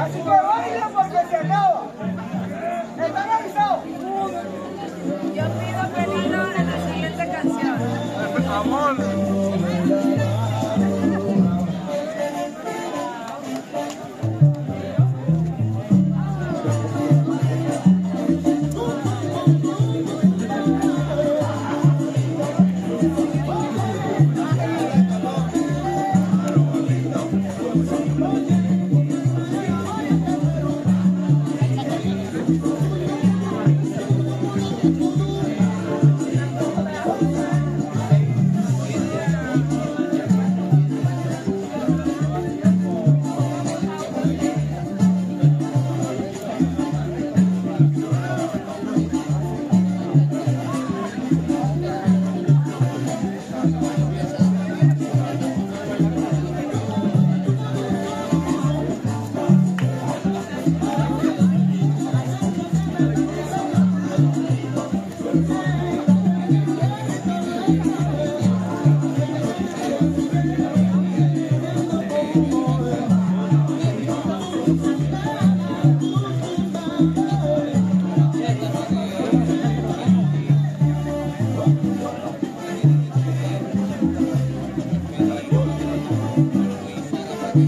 Así que bailen porque se acaba. ¿Están avisados? Yo pido peligro en la siguiente canción. Amor.